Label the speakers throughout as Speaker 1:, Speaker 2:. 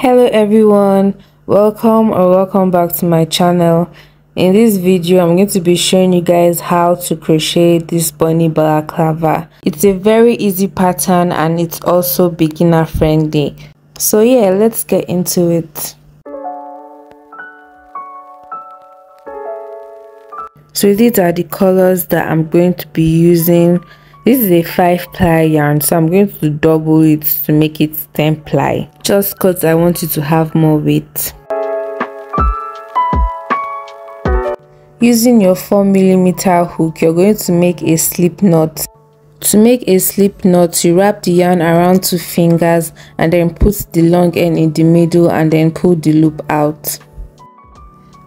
Speaker 1: hello everyone welcome or welcome back to my channel. In this video i'm going to be showing you guys how to crochet this bunny balaclava. It's a very easy pattern and it's also beginner friendly. So yeah let's get into it. So these are the colors that i'm going to be using this is a 5 ply yarn so i'm going to double it to make it 10 ply. Just because i want it to have more weight. Using your 4 millimeter hook you're going to make a slip knot. To make a slip knot you wrap the yarn around two fingers and then put the long end in the middle and then pull the loop out.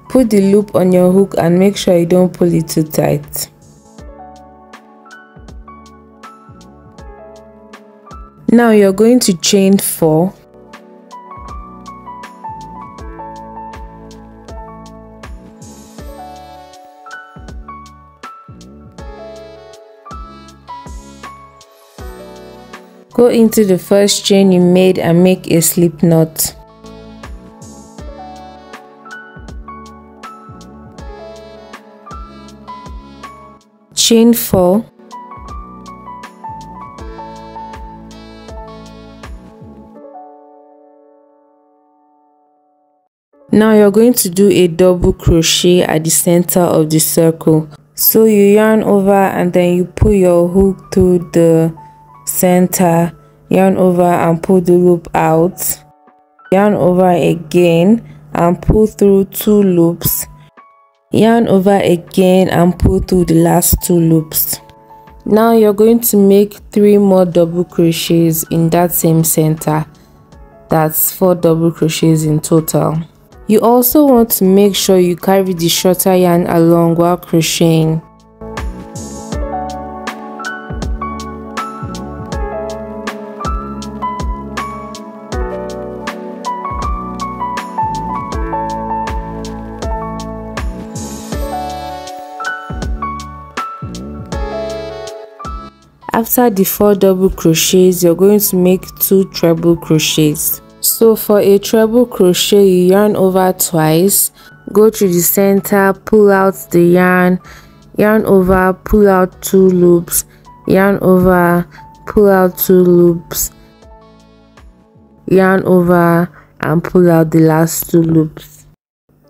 Speaker 1: Put the loop on your hook and make sure you don't pull it too tight now you're going to chain 4 Go into the first chain you made and make a slip knot. Chain 4 Now you're going to do a double crochet at the center of the circle. So you yarn over and then you pull your hook through the center. Yarn over and pull the loop out. Yarn over again and pull through two loops. Yarn over again and pull through the last two loops. Now you're going to make three more double crochets in that same center. That's four double crochets in total you also want to make sure you carry the shorter yarn along while crocheting. After the four double crochets you're going to make two treble crochets so for a treble crochet you yarn over twice go to the center pull out the yarn yarn over pull out two loops yarn over pull out two loops yarn over and pull out the last two loops.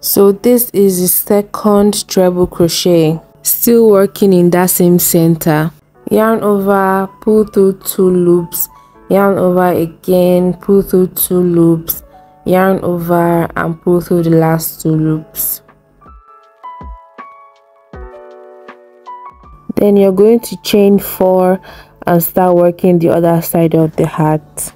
Speaker 1: So this is the second treble crochet still working in that same center. Yarn over pull through two loops yarn over again pull through two loops yarn over and pull through the last two loops. Then you're going to chain four and start working the other side of the hat.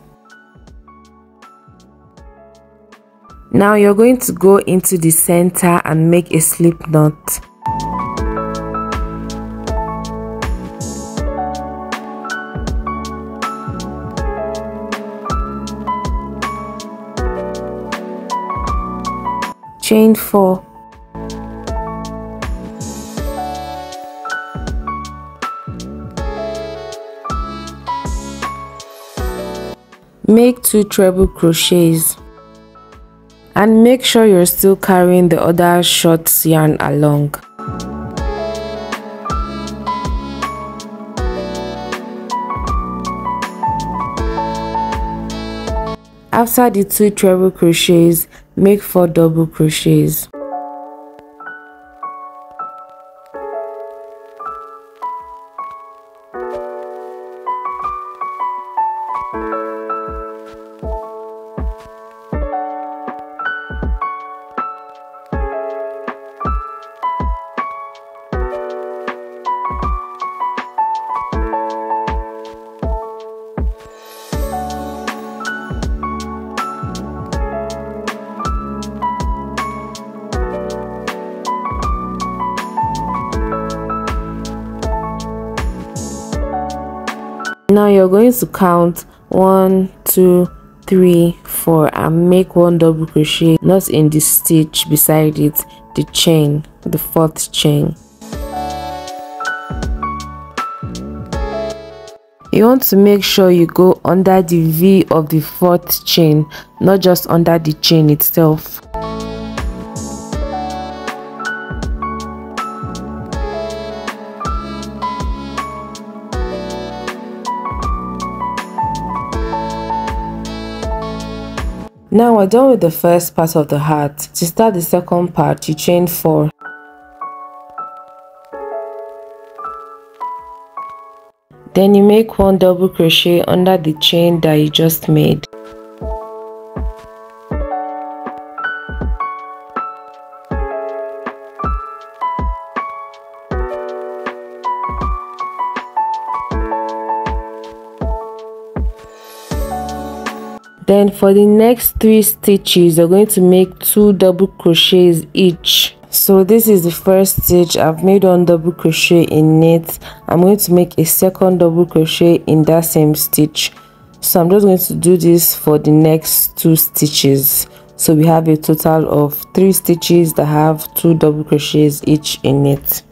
Speaker 1: Now you're going to go into the center and make a slip knot chain 4 make two treble crochets. And make sure you're still carrying the other short yarn along. After the two treble crochets make 4 double crochets now you're going to count one two three four and make one double crochet not in the stitch beside it the chain the fourth chain. You want to make sure you go under the v of the fourth chain not just under the chain itself Now we're done with the first part of the hat. To start the second part, you chain 4. Then you make one double crochet under the chain that you just made. Then for the next three stitches you're going to make two double crochets each. So this is the first stitch. I've made one double crochet in it. I'm going to make a second double crochet in that same stitch. So i'm just going to do this for the next two stitches. So we have a total of three stitches that have two double crochets each in it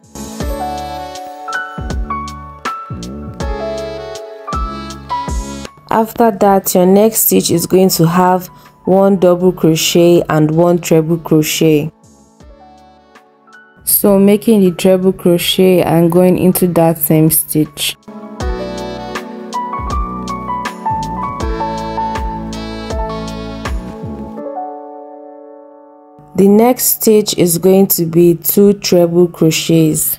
Speaker 1: after that your next stitch is going to have one double crochet and one treble crochet. So making the treble crochet and going into that same stitch. The next stitch is going to be two treble crochets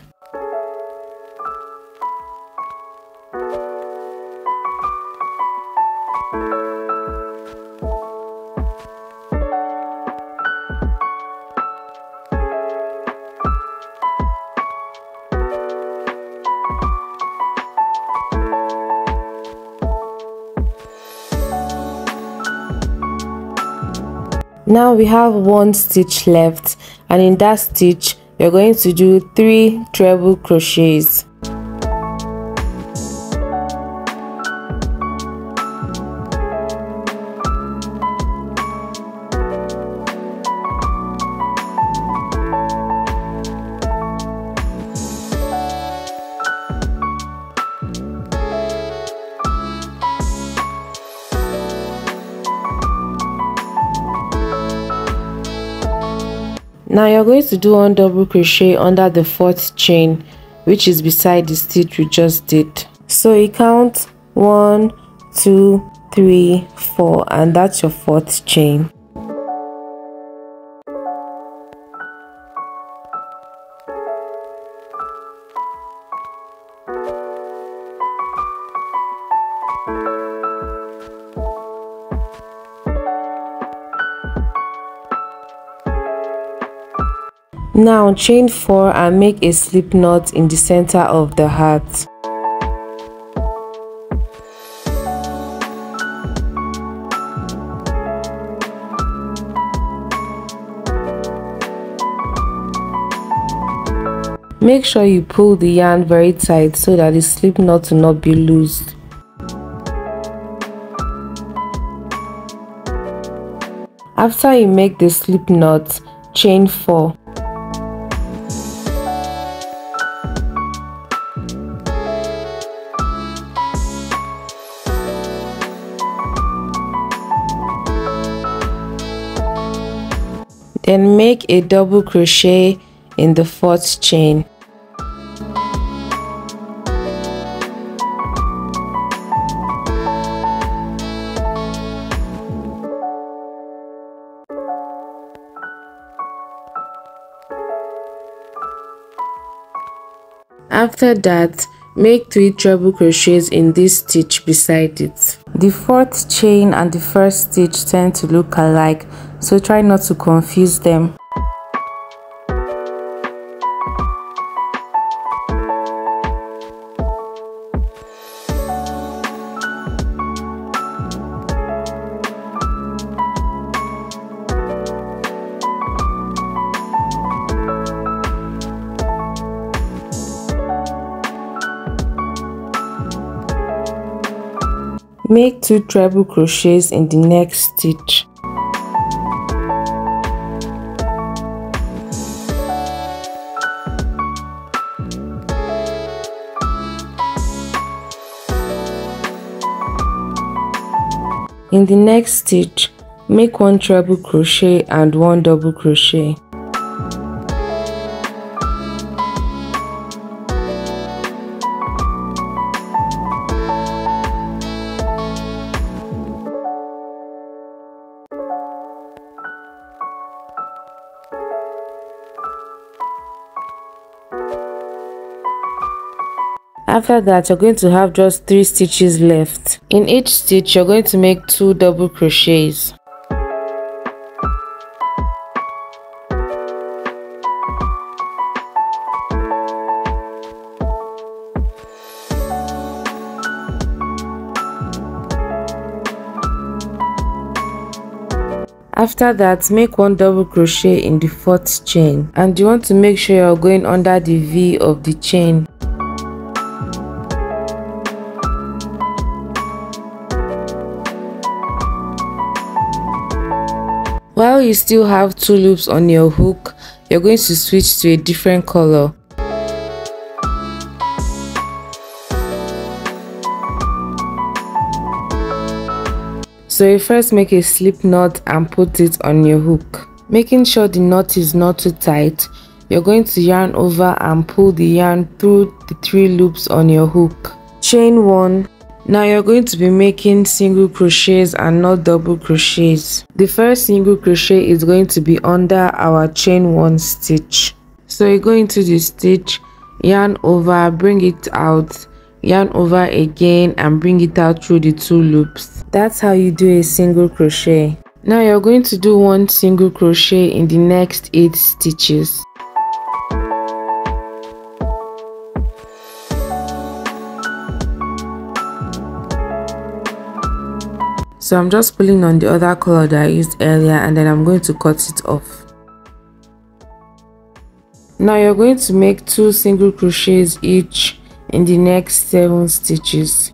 Speaker 1: now we have one stitch left and in that stitch you're going to do three treble crochets now you're going to do one double crochet under the fourth chain which is beside the stitch we just did. So you count one two three four and that's your fourth chain Now chain 4 and make a slip knot in the center of the hat. Make sure you pull the yarn very tight so that the slip knot will not be loose. After you make the slip knot, chain 4. Make a double crochet in the fourth chain After that, make 3 treble crochets in this stitch beside it. The fourth chain and the first stitch tend to look alike so try not to confuse them. Make 2 treble crochets in the next stitch. In the next stitch make one treble crochet and one double crochet After that, you're going to have just 3 stitches left. In each stitch, you're going to make 2 double crochets. After that, make one double crochet in the fourth chain and you want to make sure you're going under the V of the chain. You still have two loops on your hook, you're going to switch to a different color. So you first make a slip knot and put it on your hook. Making sure the knot is not too tight, you're going to yarn over and pull the yarn through the three loops on your hook. Chain 1, now you're going to be making single crochets and not double crochets. The first single crochet is going to be under our chain 1 stitch. So you go into the stitch, yarn over, bring it out, yarn over again and bring it out through the two loops. That's how you do a single crochet. Now you're going to do one single crochet in the next 8 stitches. So i'm just pulling on the other color that i used earlier and then i'm going to cut it off. Now you're going to make two single crochets each in the next seven stitches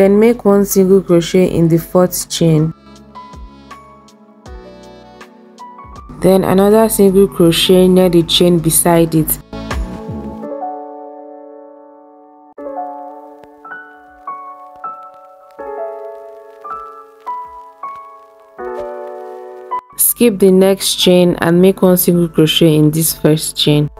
Speaker 1: then make one single crochet in the fourth chain. Then another single crochet near the chain beside it. Skip the next chain and make one single crochet in this first chain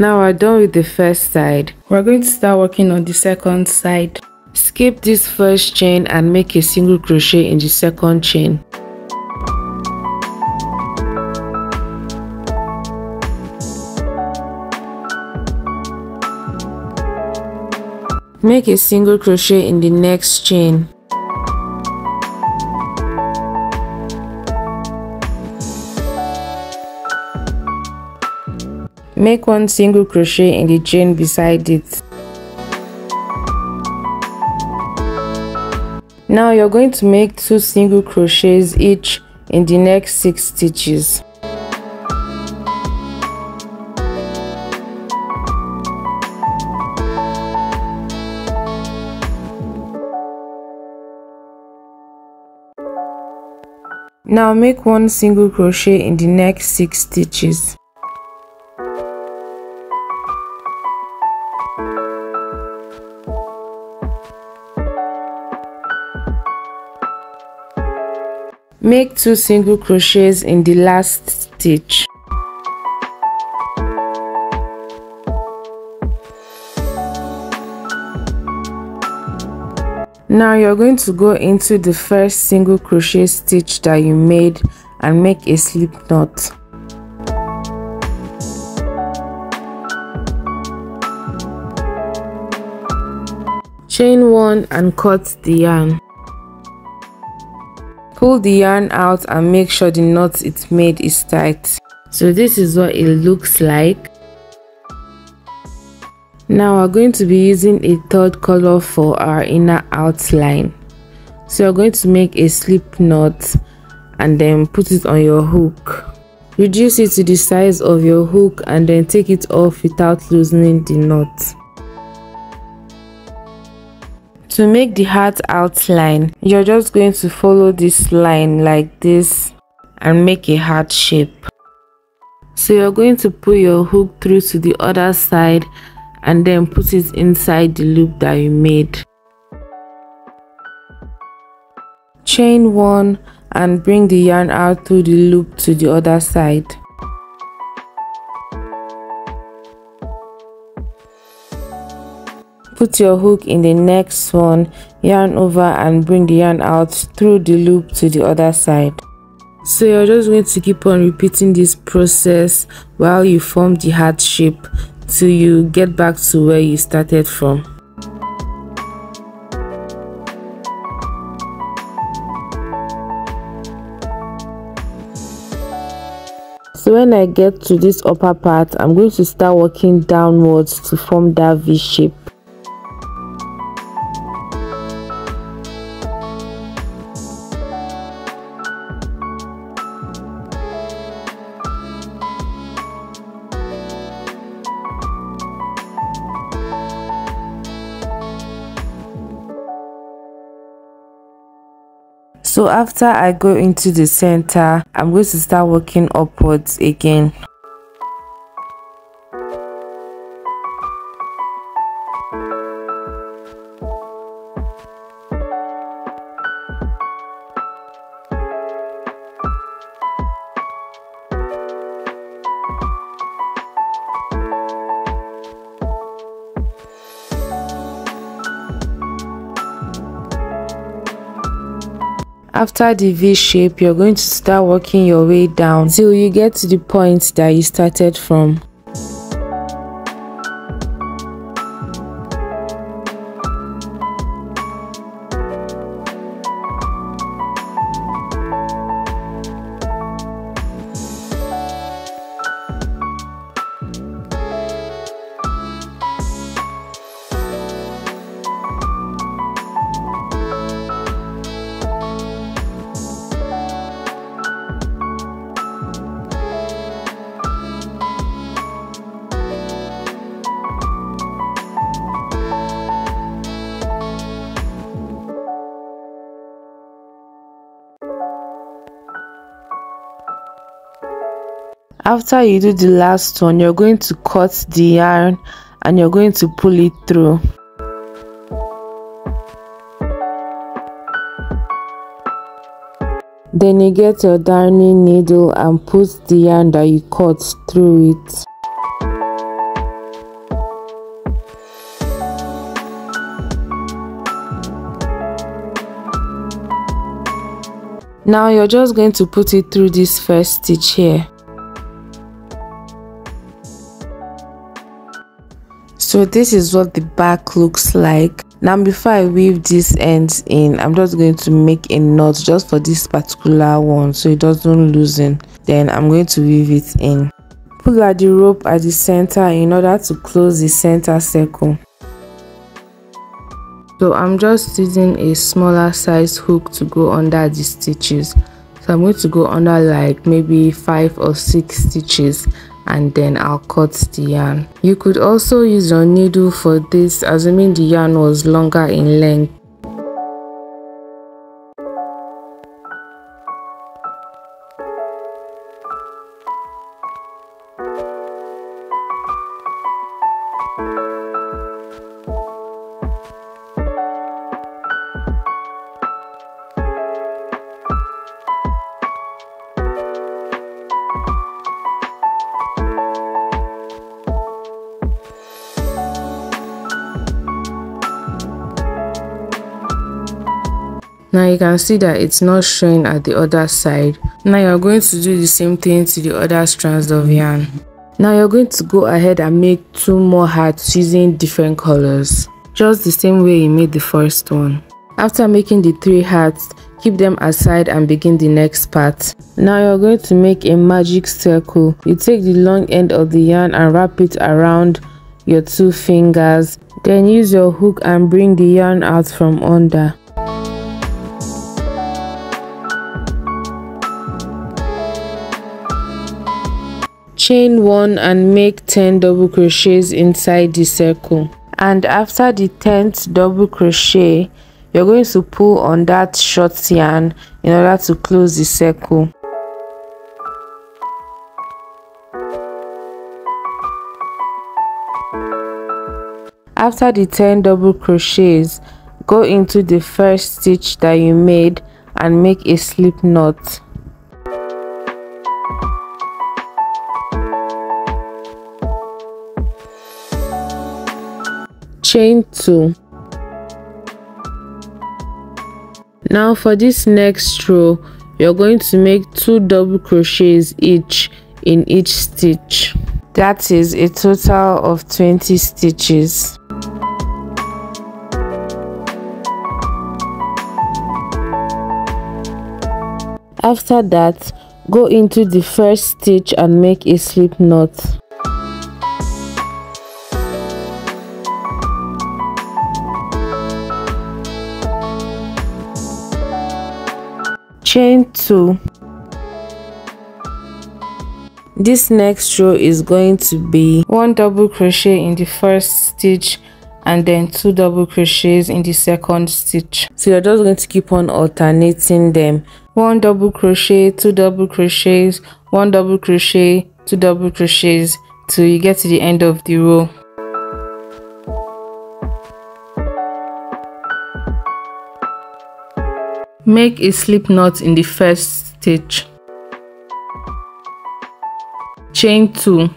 Speaker 1: Now we're done with the first side. We're going to start working on the second side. Skip this first chain and make a single crochet in the second chain. Make a single crochet in the next chain. Make one single crochet in the chain beside it. Now you're going to make two single crochets each in the next 6 stitches. Now make one single crochet in the next 6 stitches. Make 2 single crochets in the last stitch. Now you're going to go into the first single crochet stitch that you made and make a slip knot. Chain 1 and cut the yarn. Pull the yarn out and make sure the knot it made is tight. So this is what it looks like. Now we're going to be using a third color for our inner outline. so you're going to make a slip knot and then put it on your hook reduce it to the size of your hook and then take it off without loosening the knot to make the heart outline you're just going to follow this line like this and make a heart shape. So you're going to put your hook through to the other side and then put it inside the loop that you made. Chain one and bring the yarn out through the loop to the other side put your hook in the next one yarn over and bring the yarn out through the loop to the other side. So you're just going to keep on repeating this process while you form the heart shape till you get back to where you started from. So when i get to this upper part i'm going to start working downwards to form that v shape after i go into the center i'm going to start working upwards again After the V shape, you're going to start working your way down till you get to the point that you started from. After you do the last one you're going to cut the yarn and you're going to pull it through. Then you get your darning needle and put the yarn that you cut through it. Now you're just going to put it through this first stitch here so this is what the back looks like. Now before i weave these ends in i'm just going to make a knot just for this particular one so it doesn't loosen. Then i'm going to weave it in. Pull out the rope at the center in order to close the center circle. So i'm just using a smaller size hook to go under the stitches. So i'm going to go under like maybe five or six stitches and then I'll cut the yarn. You could also use your needle for this assuming the yarn was longer in length can see that it's not showing at the other side. Now you're going to do the same thing to the other strands of yarn. Now you're going to go ahead and make two more hearts using different colors just the same way you made the first one. After making the three hearts keep them aside and begin the next part. Now you're going to make a magic circle. You take the long end of the yarn and wrap it around your two fingers. Then use your hook and bring the yarn out from under chain 1 and make 10 double crochets inside the circle. And after the 10th double crochet you're going to pull on that short yarn in order to close the circle. After the 10 double crochets go into the first stitch that you made and make a slip knot chain 2 now for this next row you're going to make two double crochets each in each stitch. That is a total of 20 stitches. After that go into the first stitch and make a slip knot chain 2 this next row is going to be one double crochet in the first stitch and then two double crochets in the second stitch. So you're just going to keep on alternating them. One double crochet two double crochets one double crochet two double crochets till you get to the end of the row Make a slip knot in the first stitch. Chain 2.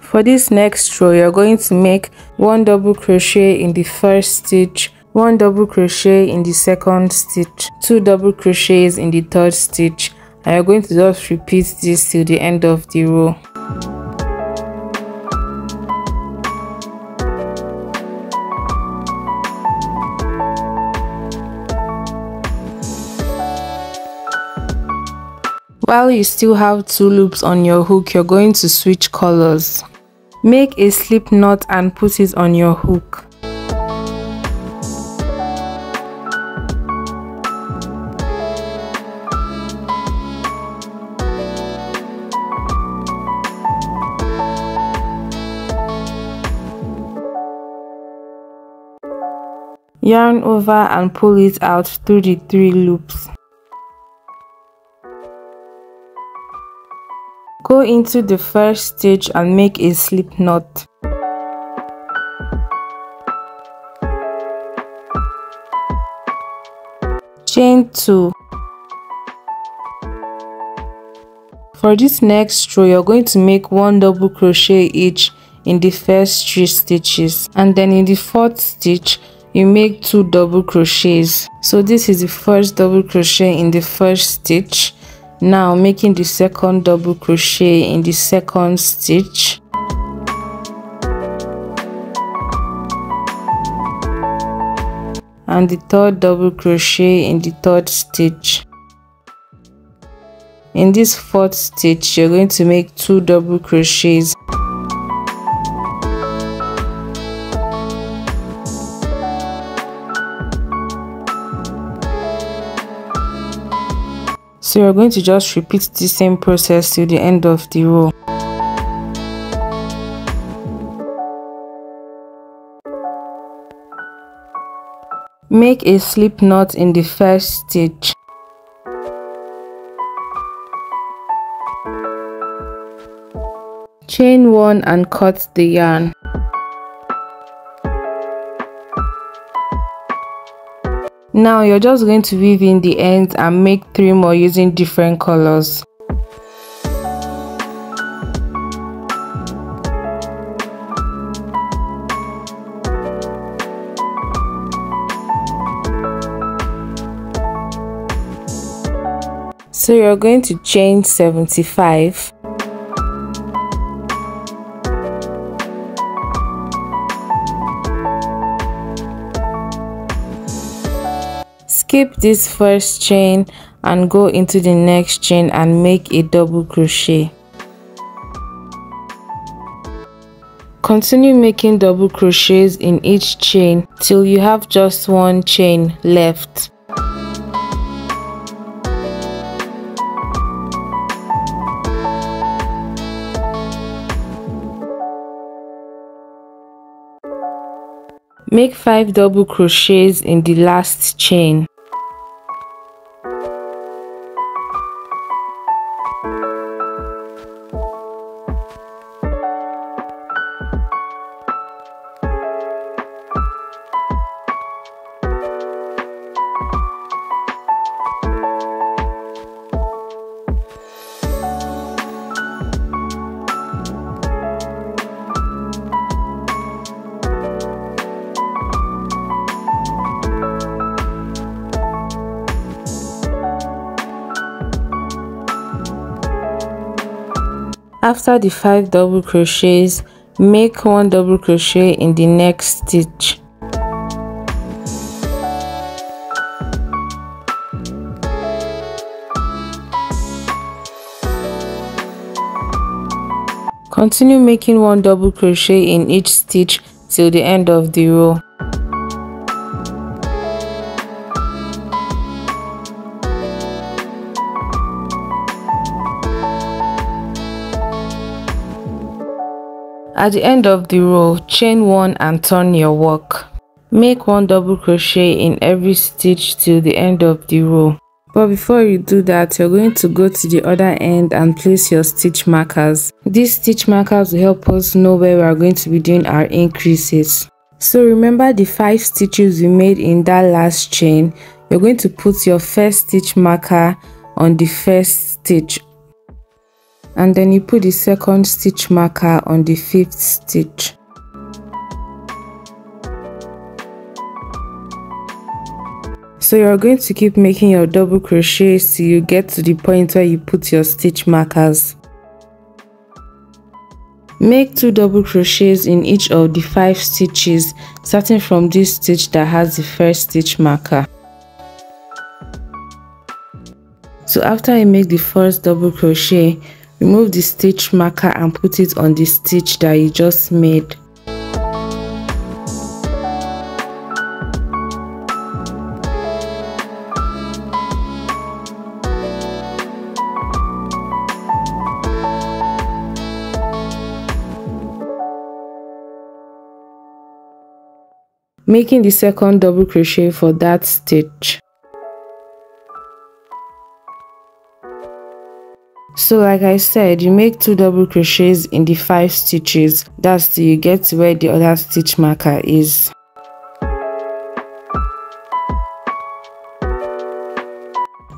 Speaker 1: For this next row, you're going to make 1 double crochet in the first stitch, 1 double crochet in the second stitch, 2 double crochets in the third stitch, and you're going to just repeat this till the end of the row. While you still have two loops on your hook, you're going to switch colors. Make a slip knot and put it on your hook. Yarn over and pull it out through the three loops. Go into the first stitch and make a slip knot. Chain 2 For this next row, you're going to make one double crochet each in the first three stitches. And then in the fourth stitch you make two double crochets. So this is the first double crochet in the first stitch now making the second double crochet in the second stitch. And the third double crochet in the third stitch. In this fourth stitch you're going to make two double crochets so you're going to just repeat the same process till the end of the row. Make a slip knot in the first stitch. Chain one and cut the yarn Now you're just going to weave in the ends and make three more using different colors. So you're going to chain 75 skip this first chain and go into the next chain and make a double crochet continue making double crochets in each chain till you have just one chain left Make 5 double crochets in the last chain. After the 5 double crochets make 1 double crochet in the next stitch. Continue making 1 double crochet in each stitch till the end of the row At the end of the row, chain 1 and turn your work. Make 1 double crochet in every stitch till the end of the row. But before you do that, you're going to go to the other end and place your stitch markers. These stitch markers will help us know where we are going to be doing our increases. So remember the 5 stitches we made in that last chain. You're going to put your first stitch marker on the first stitch and then you put the second stitch marker on the fifth stitch. So you're going to keep making your double crochets till you get to the point where you put your stitch markers. Make two double crochets in each of the five stitches starting from this stitch that has the first stitch marker. So after I make the first double crochet remove the stitch marker and put it on the stitch that you just made. Making the second double crochet for that stitch so like i said you make two double crochets in the five stitches. That's till you get to where the other stitch marker is.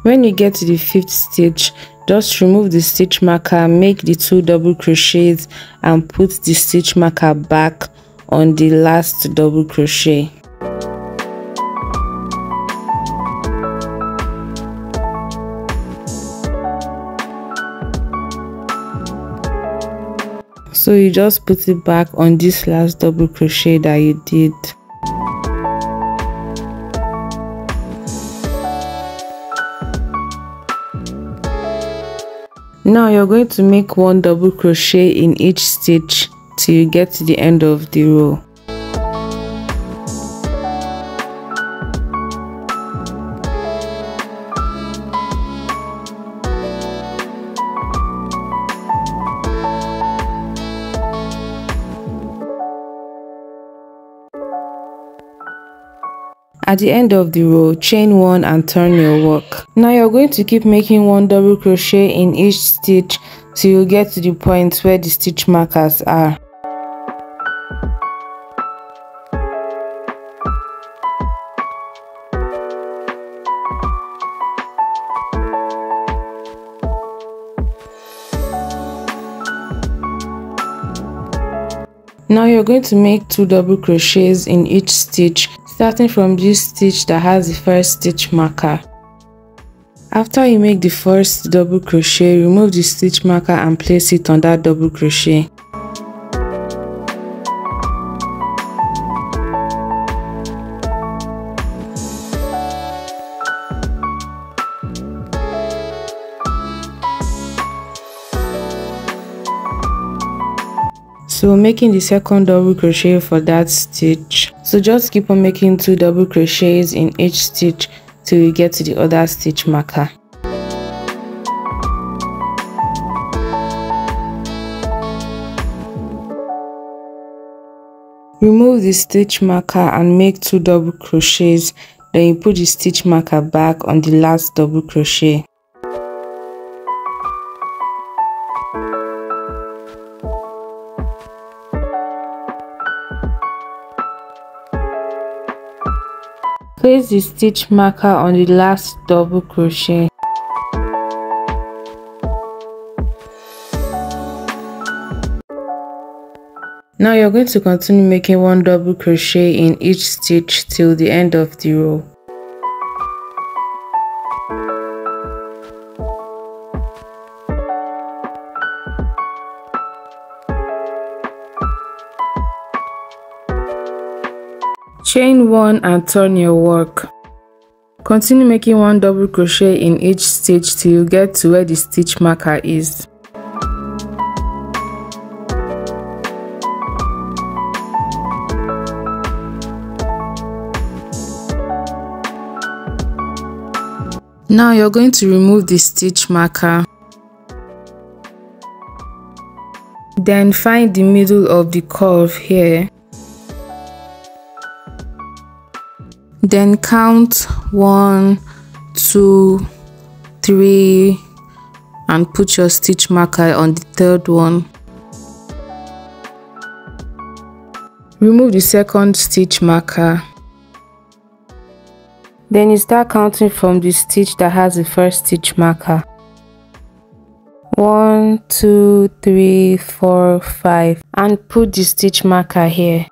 Speaker 1: When you get to the fifth stitch just remove the stitch marker make the two double crochets and put the stitch marker back on the last double crochet so you just put it back on this last double crochet that you did. Now you're going to make one double crochet in each stitch till you get to the end of the row At the end of the row, chain 1 and turn your work. Now you're going to keep making 1 double crochet in each stitch till you get to the point where the stitch markers are. Now you're going to make 2 double crochets in each stitch starting from this stitch that has the first stitch marker. After you make the first double crochet, remove the stitch marker and place it on that double crochet. So making the second double crochet for that stitch. So just keep on making two double crochets in each stitch till you get to the other stitch marker. Remove the stitch marker and make two double crochets. Then you put the stitch marker back on the last double crochet place the stitch marker on the last double crochet Now you're going to continue making one double crochet in each stitch till the end of the row. Chain 1 and turn your work. Continue making one double crochet in each stitch till you get to where the stitch marker is. Now you're going to remove the stitch marker. Then find the middle of the curve here. Then count one, two, three, and put your stitch marker on the third one. Remove the second stitch marker. Then you start counting from the stitch that has the first stitch marker. One, two, three, four, five, and put the stitch marker here.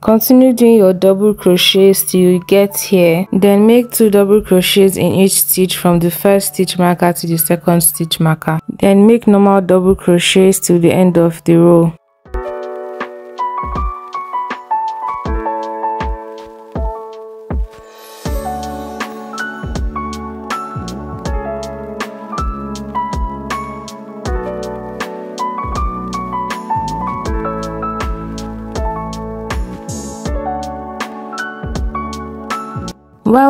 Speaker 1: Continue doing your double crochets till you get here. Then make two double crochets in each stitch from the first stitch marker to the second stitch marker. Then make normal double crochets till the end of the row.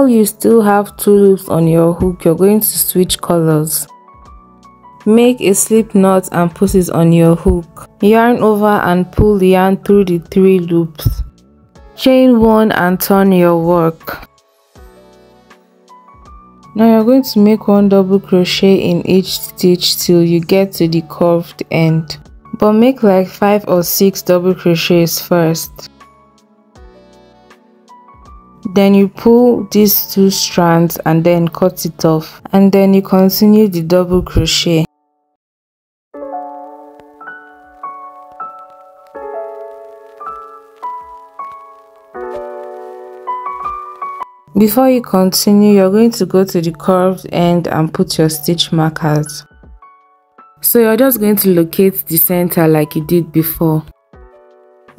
Speaker 1: You still have two loops on your hook, you're going to switch colors. Make a slip knot and put it on your hook. Yarn over and pull the yarn through the three loops. Chain 1 and turn your work. Now you're going to make one double crochet in each stitch till you get to the curved end. But make like 5 or 6 double crochets first. Then you pull these two strands and then cut it off and then you continue the double crochet. Before you continue, you're going to go to the curved end and put your stitch markers. So you're just going to locate the center like you did before.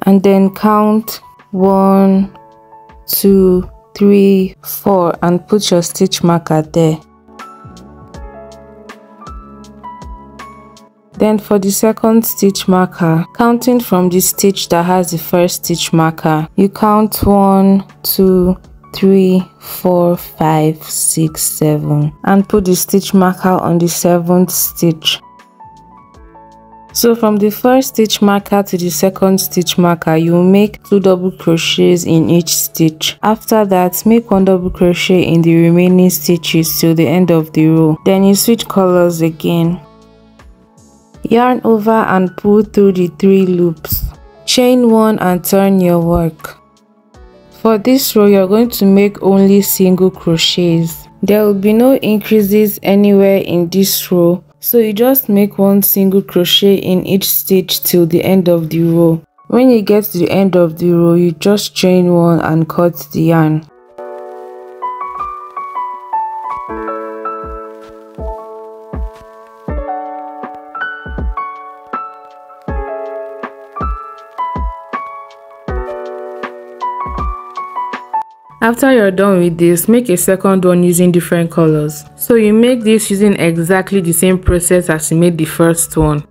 Speaker 1: And then count 1, two three four and put your stitch marker there. Then for the second stitch marker counting from the stitch that has the first stitch marker you count one two three four five six seven and put the stitch marker on the seventh stitch so from the first stitch marker to the second stitch marker, you make 2 double crochets in each stitch. After that, make 1 double crochet in the remaining stitches till the end of the row. Then you switch colors again. Yarn over and pull through the 3 loops. Chain 1 and turn your work. For this row, you're going to make only single crochets. There will be no increases anywhere in this row so you just make one single crochet in each stitch till the end of the row. When you get to the end of the row, you just chain one and cut the yarn. After you're done with this, make a second one using different colors. So you make this using exactly the same process as you made the first one.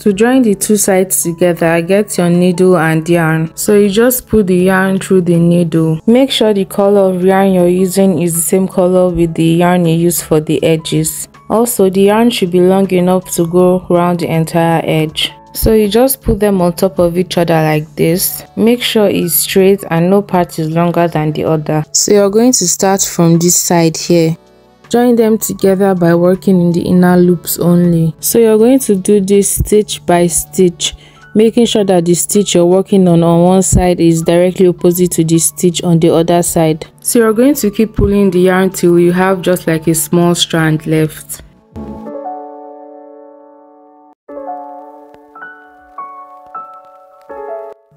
Speaker 1: To join the two sides together, get your needle and yarn. So you just put the yarn through the needle. Make sure the color of yarn you're using is the same color with the yarn you use for the edges. Also, the yarn should be long enough to go around the entire edge. So you just put them on top of each other like this. Make sure it's straight and no part is longer than the other. So you're going to start from this side here. Join them together by working in the inner loops only. So you're going to do this stitch by stitch making sure that the stitch you're working on on one side is directly opposite to the stitch on the other side. So you're going to keep pulling the yarn till you have just like a small strand left.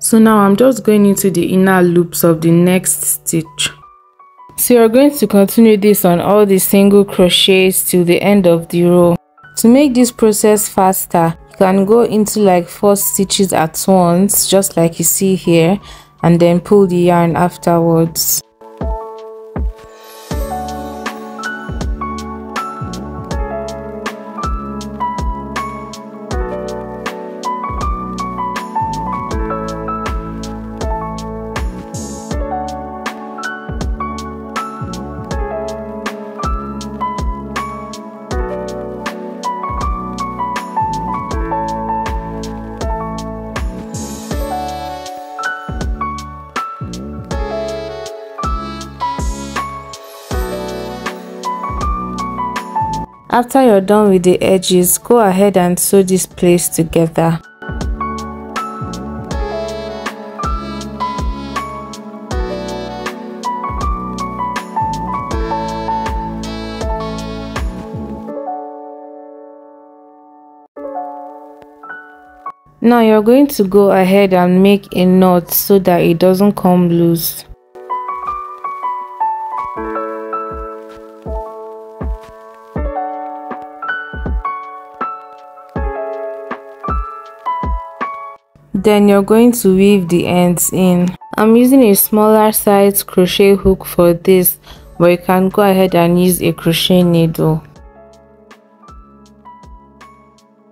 Speaker 1: So now I'm just going into the inner loops of the next stitch. So you're going to continue this on all the single crochets till the end of the row. To make this process faster, you can go into like four stitches at once just like you see here and then pull the yarn afterwards you're done with the edges, go ahead and sew this place together. Now you're going to go ahead and make a knot so that it doesn't come loose. Then you're going to weave the ends in. I'm using a smaller size crochet hook for this but you can go ahead and use a crochet needle.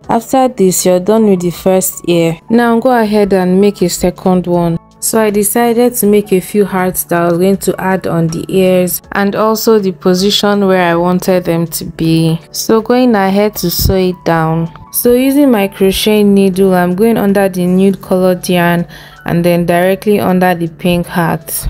Speaker 1: After this you're done with the first ear. Now go ahead and make a second one so I decided to make a few hearts that I was going to add on the ears and also the position where I wanted them to be. So going ahead to sew it down. So using my crochet needle, I'm going under the nude colored yarn and then directly under the pink heart.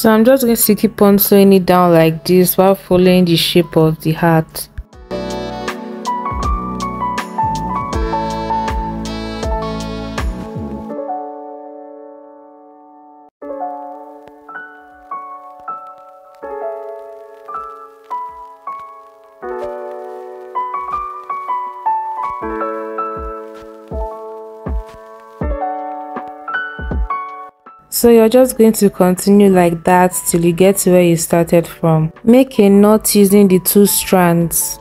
Speaker 1: So I'm just going to keep on sewing it down like this while following the shape of the heart. So you're just going to continue like that till you get to where you started from. Make a knot using the two strands.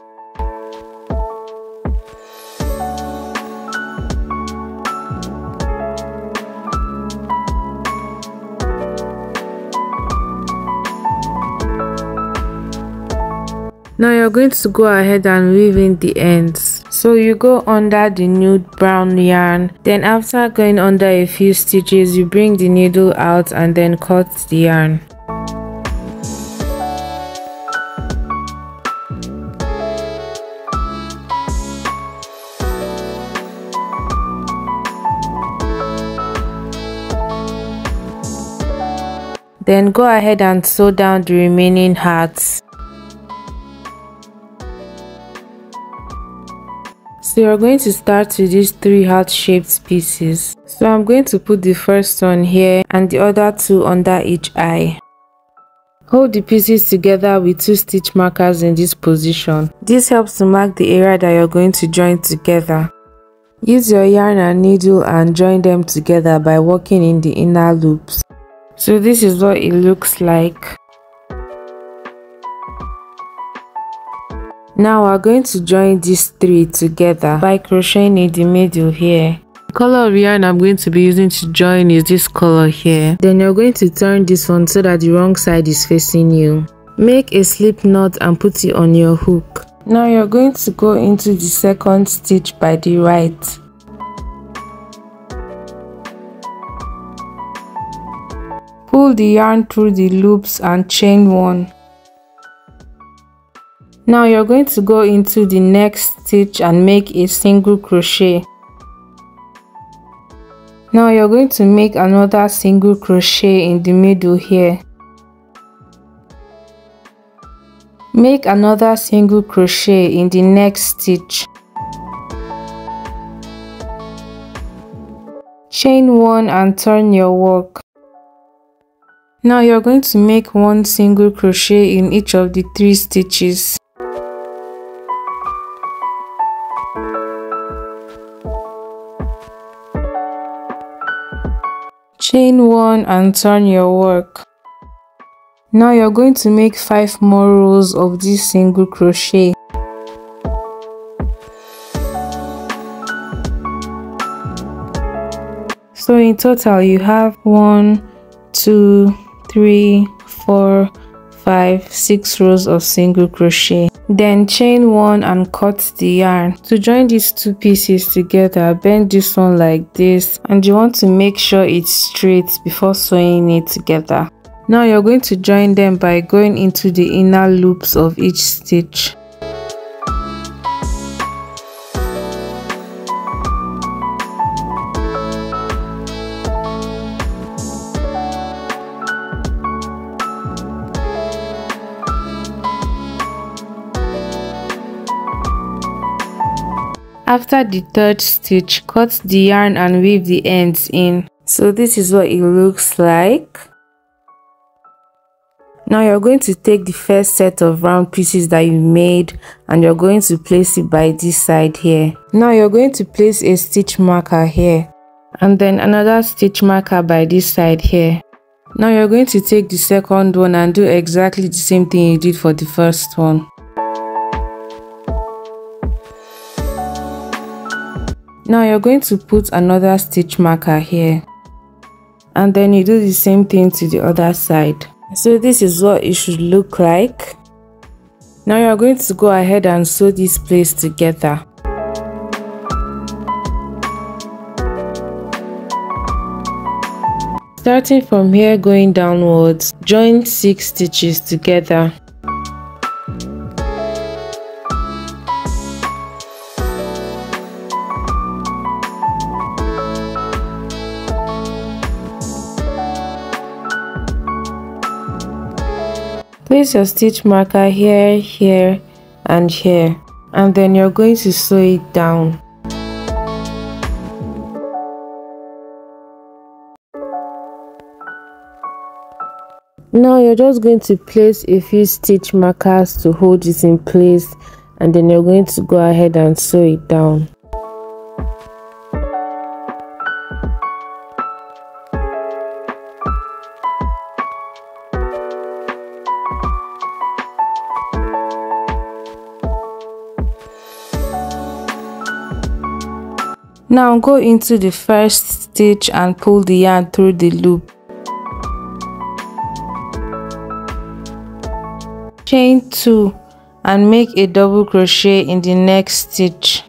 Speaker 1: Now you're going to go ahead and weave in the ends. So you go under the nude brown yarn. Then after going under a few stitches, you bring the needle out and then cut the yarn. Then go ahead and sew down the remaining hearts. So you're going to start with these three heart-shaped pieces. So I'm going to put the first one here and the other two under each eye. Hold the pieces together with two stitch markers in this position. This helps to mark the area that you're going to join together. Use your yarn and needle and join them together by working in the inner loops. So this is what it looks like. Now we're going to join these three together by crocheting in the middle here. The color of yarn I'm going to be using to join is this color here. Then you're going to turn this one so that the wrong side is facing you. Make a slip knot and put it on your hook. Now you're going to go into the second stitch by the right. pull the yarn through the loops and chain one now you're going to go into the next stitch and make a single crochet. Now you're going to make another single crochet in the middle here. Make another single crochet in the next stitch. Chain one and turn your work. Now you're going to make one single crochet in each of the three stitches chain one and turn your work. Now you're going to make five more rows of this single crochet. So in total you have one two three four five six rows of single crochet then chain one and cut the yarn. To join these two pieces together bend this one like this. And you want to make sure it's straight before sewing it together. Now you're going to join them by going into the inner loops of each stitch After the third stitch, cut the yarn and weave the ends in. So this is what it looks like. Now you're going to take the first set of round pieces that you made and you're going to place it by this side here. Now you're going to place a stitch marker here and then another stitch marker by this side here. Now you're going to take the second one and do exactly the same thing you did for the first one. Now you're going to put another stitch marker here and then you do the same thing to the other side. So this is what it should look like. Now you're going to go ahead and sew this place together. Starting from here going downwards, join 6 stitches together. Place your stitch marker here here and here. And then you're going to sew it down. Now you're just going to place a few stitch markers to hold it in place and then you're going to go ahead and sew it down Now go into the first stitch and pull the yarn through the loop. Chain 2 and make a double crochet in the next stitch.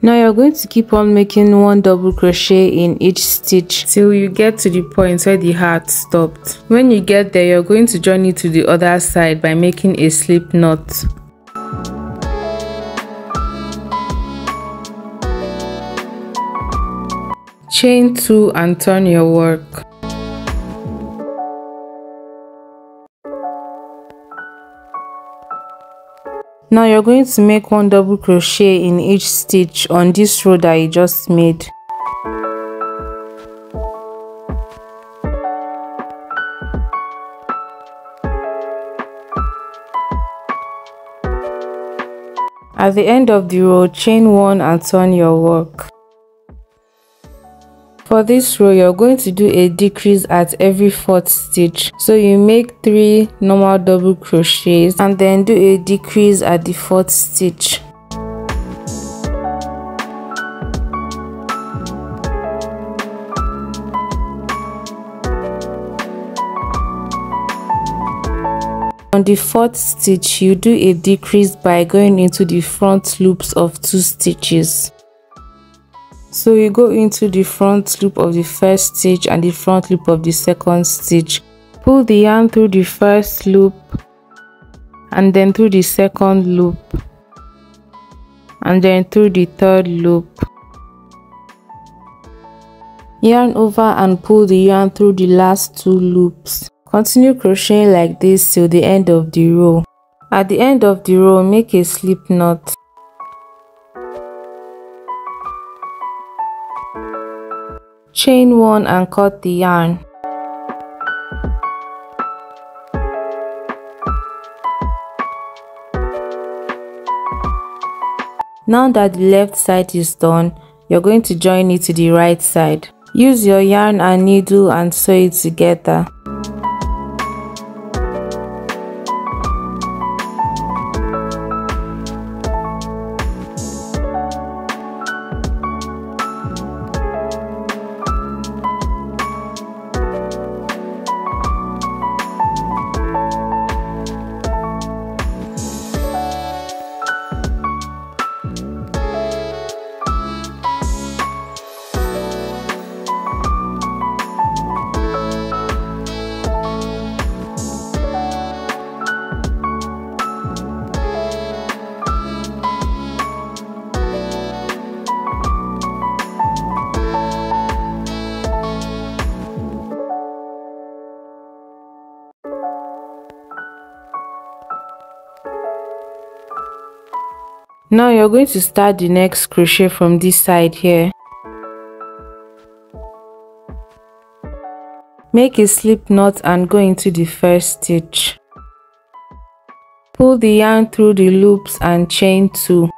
Speaker 1: Now you're going to keep on making one double crochet in each stitch till you get to the point where the heart stopped. When you get there you're going to join it to the other side by making a slip knot. Chain two and turn your work now you're going to make one double crochet in each stitch on this row that you just made At the end of the row, chain 1 and turn your work. For this row, you're going to do a decrease at every fourth stitch. So you make 3 normal double crochets and then do a decrease at the fourth stitch. on the fourth stitch you do a decrease by going into the front loops of two stitches so you go into the front loop of the first stitch and the front loop of the second stitch pull the yarn through the first loop and then through the second loop and then through the third loop. Yarn over and pull the yarn through the last two loops. Continue crocheting like this till the end of the row. At the end of the row make a slip knot chain one and cut the yarn. Now that the left side is done you're going to join it to the right side. Use your yarn and needle and sew it together now you're going to start the next crochet from this side here. Make a slip knot and go into the first stitch. Pull the yarn through the loops and chain two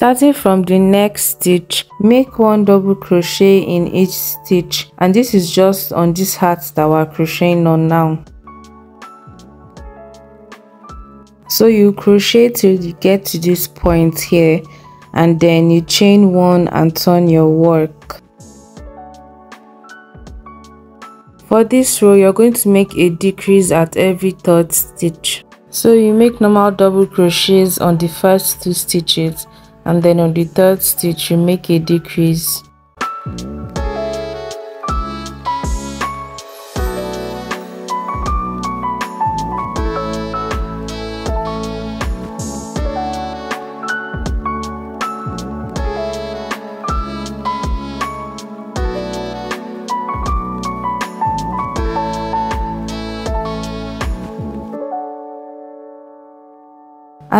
Speaker 1: starting from the next stitch make one double crochet in each stitch. And this is just on this heart that we're crocheting on now. So you crochet till you get to this point here and then you chain one and turn your work. For this row you're going to make a decrease at every third stitch. So you make normal double crochets on the first two stitches and then on the third stitch you make a decrease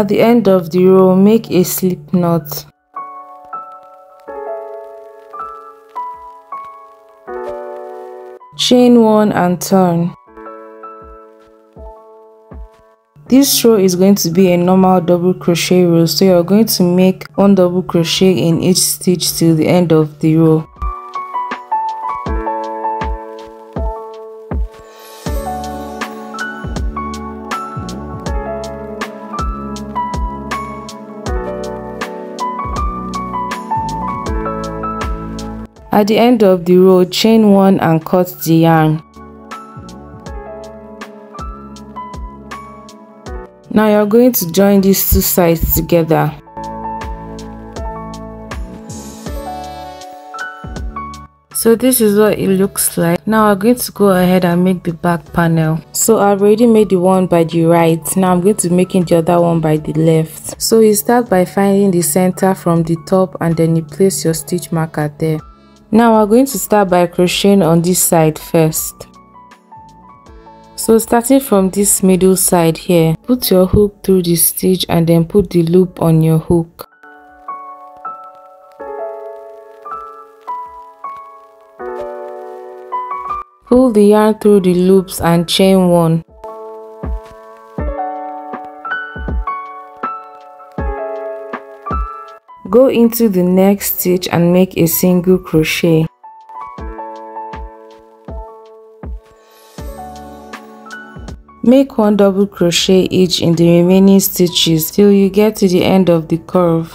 Speaker 1: At the end of the row, make a slip knot. Chain 1 and turn. This row is going to be a normal double crochet row so you're going to make one double crochet in each stitch till the end of the row. At the end of the row, chain 1 and cut the yarn. Now you're going to join these two sides together. So this is what it looks like. Now I'm going to go ahead and make the back panel. So I've already made the one by the right. Now I'm going to make the other one by the left. So you start by finding the center from the top and then you place your stitch marker there. Now we're going to start by crocheting on this side first. So starting from this middle side here, put your hook through the stitch and then put the loop on your hook. Pull the yarn through the loops and chain one. Go into the next stitch and make a single crochet. Make one double crochet each in the remaining stitches till you get to the end of the curve.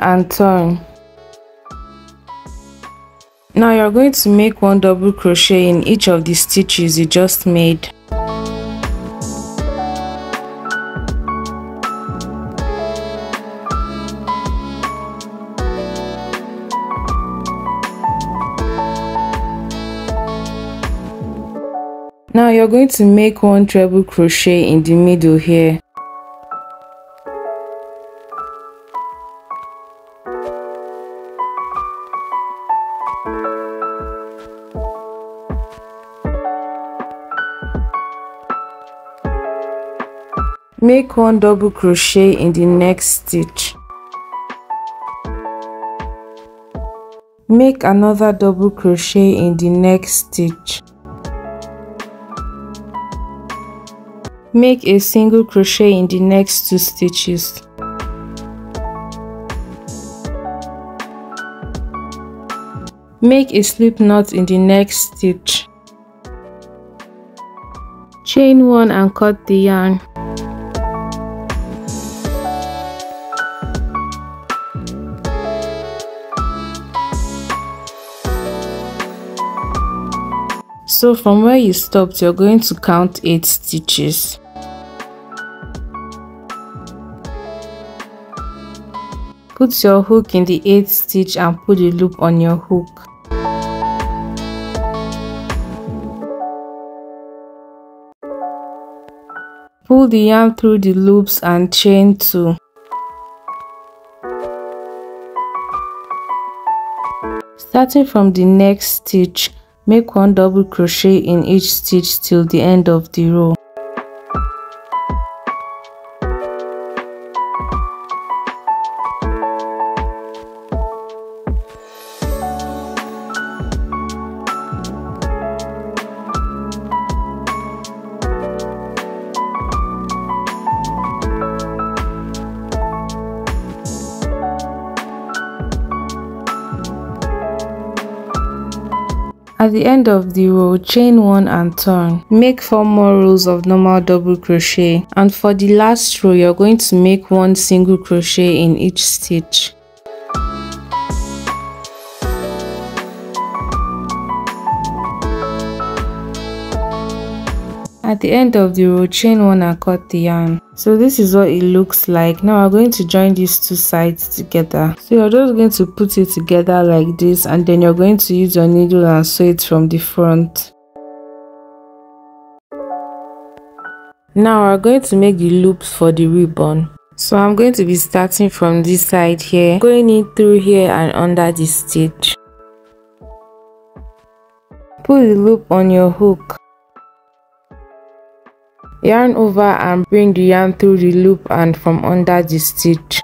Speaker 1: And turn. Now you're going to make one double crochet in each of the stitches you just made. Now you're going to make one treble crochet in the middle here make one double crochet in the next stitch make another double crochet in the next stitch Make a single crochet in the next two stitches. Make a slip knot in the next stitch. Chain 1 and cut the yarn. So from where you stopped, you're going to count 8 stitches. Put your hook in the 8th stitch and put the loop on your hook. Pull the yarn through the loops and chain 2. Starting from the next stitch, Make one double crochet in each stitch till the end of the row. At the end of the row, chain 1 and turn. Make 4 more rows of normal double crochet and for the last row, you're going to make 1 single crochet in each stitch. At the end of the row, chain 1 and cut the yarn. So this is what it looks like. Now we're going to join these two sides together. So you're just going to put it together like this and then you're going to use your needle and sew it from the front. Now we're going to make the loops for the ribbon. So I'm going to be starting from this side here, going in through here and under the stitch. put the loop on your hook yarn over and bring the yarn through the loop and from under the stitch.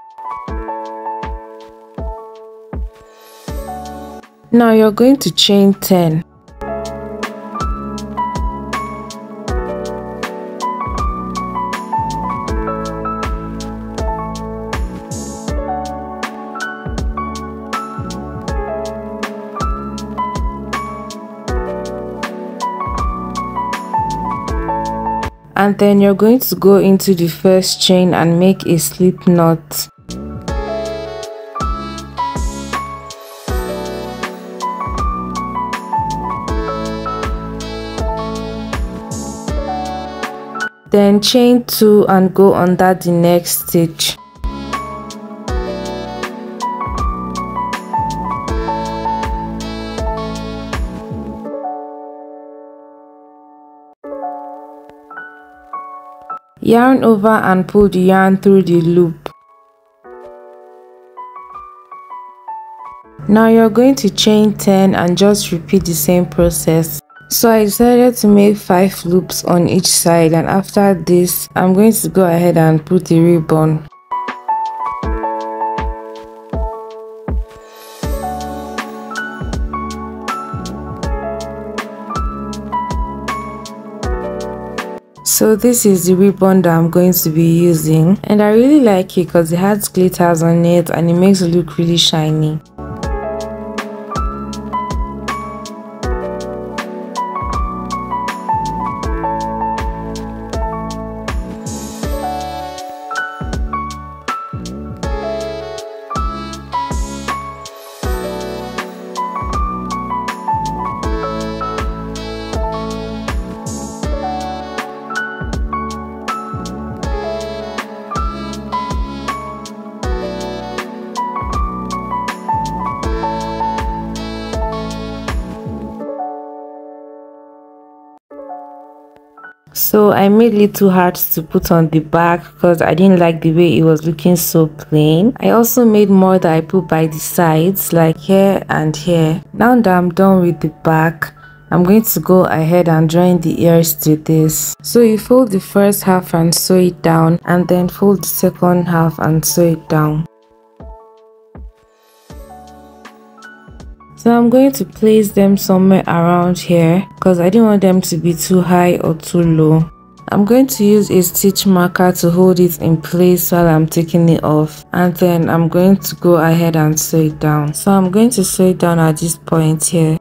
Speaker 1: Now you're going to chain 10 and then you're going to go into the first chain and make a slip knot. Then chain 2 and go under the next stitch yarn over and pull the yarn through the loop. Now you're going to chain 10 and just repeat the same process. So i decided to make five loops on each side and after this i'm going to go ahead and put the ribbon so this is the ribbon that i'm going to be using. And i really like it because it has glitters on it and it makes it look really shiny i made little hearts to put on the back because i didn't like the way it was looking so plain i also made more that i put by the sides like here and here now that i'm done with the back I'm going to go ahead and join the ears to this. So you fold the first half and sew it down and then fold the second half and sew it down. So I'm going to place them somewhere around here because I didn't want them to be too high or too low. I'm going to use a stitch marker to hold it in place while I'm taking it off and then I'm going to go ahead and sew it down. So I'm going to sew it down at this point here